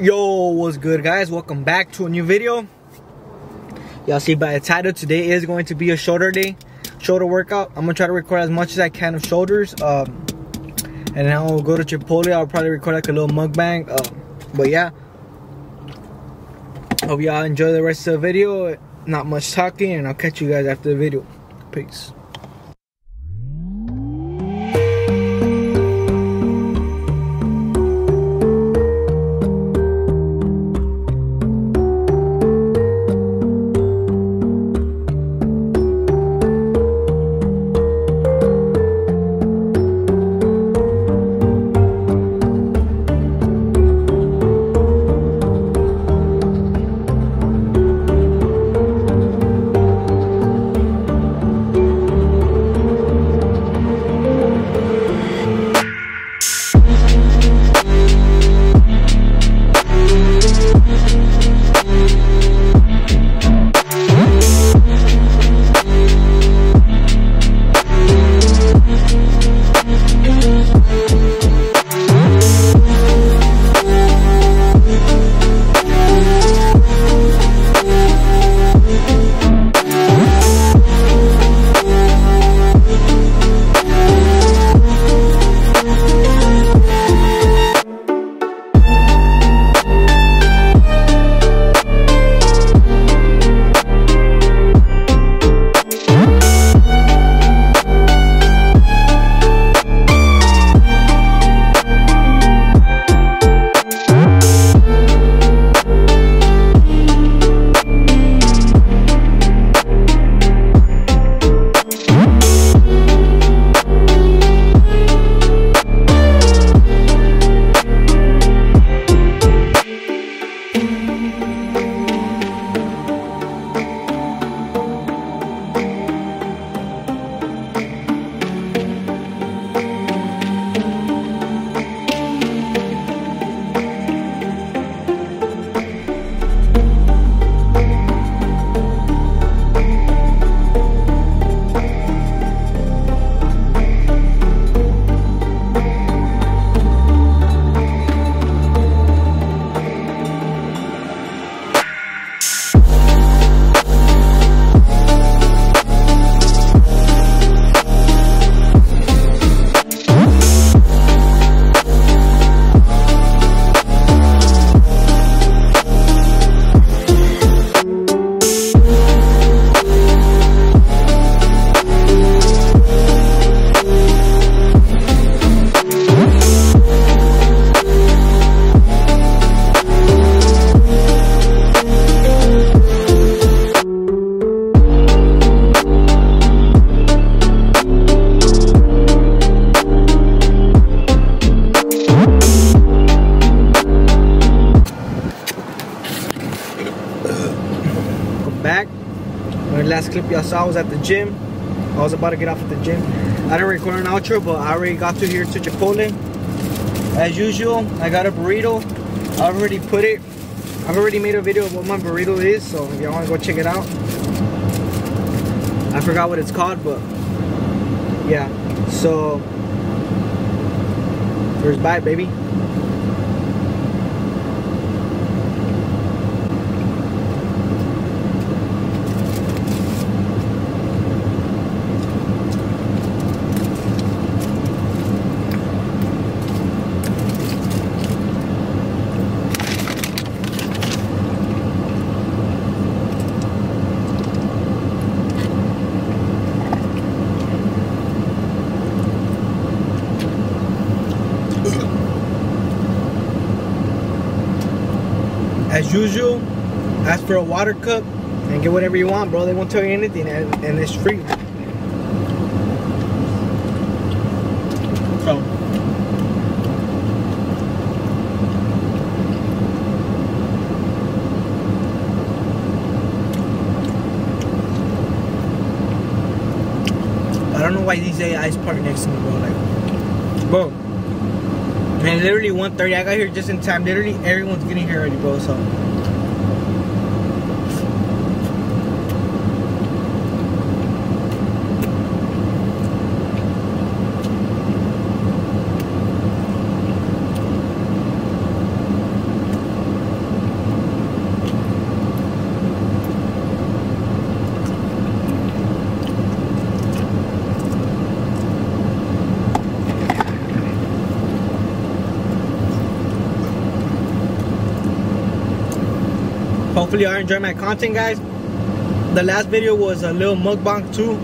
Yo, what's good guys? Welcome back to a new video. Y'all see by the title, today is going to be a shoulder day, shoulder workout. I'm gonna try to record as much as I can of shoulders. Um, and then I'll go to Chipotle. I'll probably record like a little mukbang. Uh, but yeah, hope y'all enjoy the rest of the video. Not much talking, and I'll catch you guys after the video. Peace. Last clip y'all saw was at the gym. I was about to get off at the gym. I didn't record an outro, but I already got to here to Chipotle. As usual, I got a burrito. I already put it. I've already made a video of what my burrito is, so if y'all want to go check it out. I forgot what it's called, but yeah. So, first bite, baby. As usual, ask for a water cup and get whatever you want, bro. They won't tell you anything, and, and it's free. So. I don't know why these AIs park next to me, bro. Like, bro. Man, literally 1.30. I got here just in time. Literally everyone's getting here already, bro. So. Hopefully you are enjoying my content guys. The last video was a little mukbang too.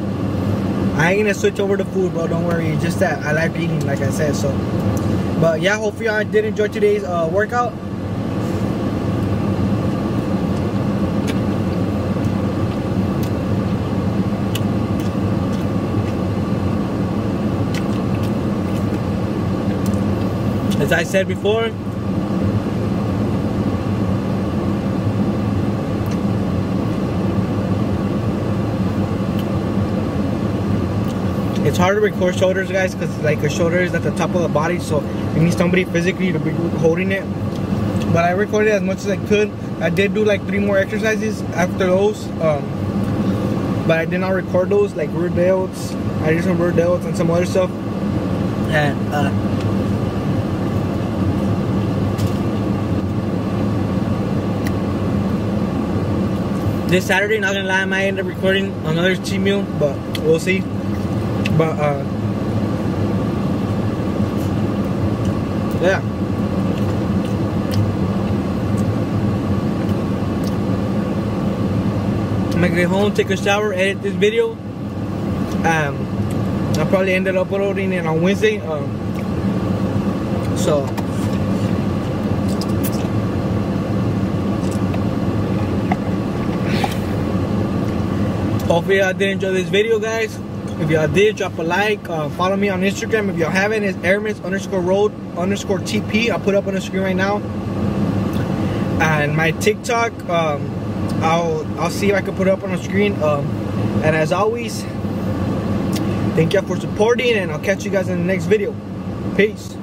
I ain't gonna switch over to food bro. Don't worry. It's just that I like eating like I said so. But yeah hopefully y'all did enjoy today's uh, workout. As I said before it's hard to record shoulders guys because like a shoulder is at the top of the body so you need somebody physically to be holding it. But I recorded as much as I could. I did do like three more exercises after those um, but I did not record those like rear delts I did some rear delts and some other stuff. And uh, this Saturday, not gonna lie, I might end up recording another cheat meal, but we'll see. But uh yeah. I'm gonna get home, take a shower, edit this video. Um I probably ended up uploading it on Wednesday. Um so Hopefully y'all did enjoy this video guys. If y'all did, drop a like. Uh, follow me on Instagram. If y'all haven't, it's Airmans underscore road underscore TP. I'll put up on the screen right now. And my TikTok, um, I'll I'll see if I can put it up on the screen. Um, and as always, thank y'all for supporting, and I'll catch you guys in the next video. Peace.